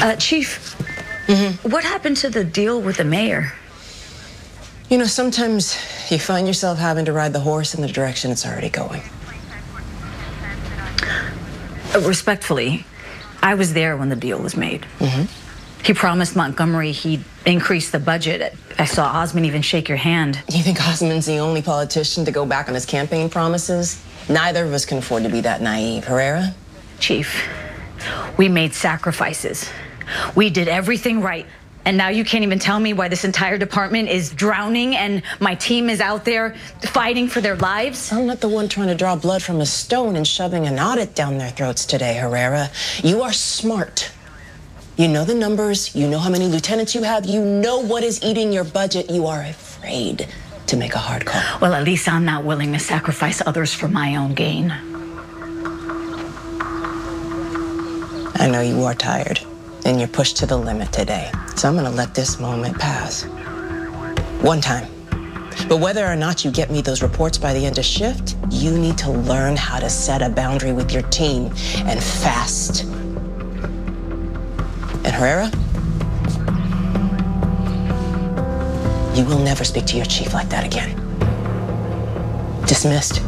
Uh, Chief, what happened to the deal with the mayor? You know, sometimes you find yourself having to ride the horse in the direction it's already going. Uh, respectfully, I was there when the deal was made. He promised Montgomery he'd increase the budget. I saw Osmond even shake your hand. You think Osmond's the only politician to go back on his campaign promises? Neither of us can afford to be that naive. Herrera? Chief, we made sacrifices. We did everything right. And now you can't even tell me why this entire department is drowning and my team is out there fighting for their lives? I'm not the one trying to draw blood from a stone and shoving an audit down their throats today, Herrera. You are smart. You know the numbers, you know how many lieutenants you have, you know what is eating your budget. You are afraid to make a hard call. Well, at least I'm not willing to sacrifice others for my own gain. I know you are tired and you're pushed to the limit today. So I'm going to let this moment pass. One time. But whether or not you get me those reports by the end of shift, you need to learn how to set a boundary with your team and fast. And Herrera, you will never speak to your chief like that again. Dismissed.